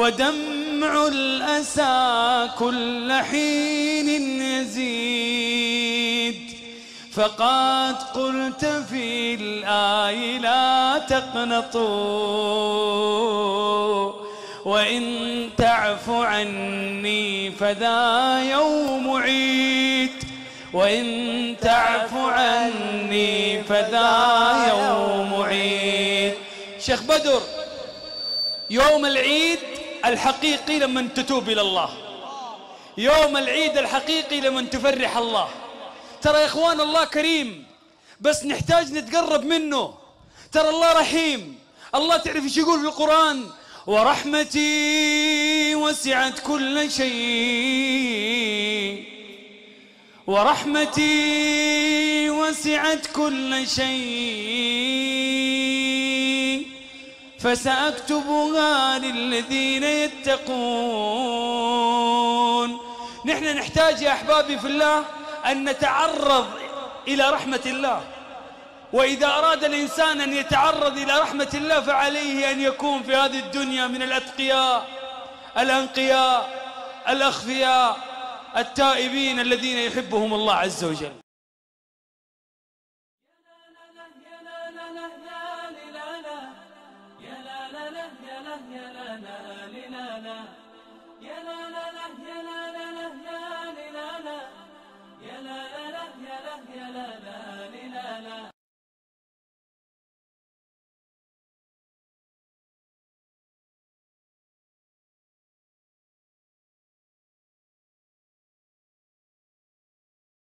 ودمع الأسى كل حين يزيد. فقد قلت في الآي لا تقنطوا. وإن تعف عني فذا يوم عيد. وإن تعف عني فذا يوم عيد. شيخ بدر يوم العيد الحقيقي لما تتوب إلى الله. يوم العيد الحقيقي لما تفرح الله. ترى يا إخوان الله كريم بس نحتاج نتقرب منه. ترى الله رحيم. الله تعرف إيش يقول في القرآن؟ ورحمتي وسعت كل شيء ورحمتي وسعت كل شيء فسأكتبها للذين يتقون. نحن نحتاج يا أحبابي في الله أن نتعرض إلى رحمة الله. وإذا أراد الإنسان أن يتعرض إلى رحمة الله فعليه أن يكون في هذه الدنيا من الأتقياء الأنقياء الأخفياء التائبين الذين يحبهم الله عز وجل.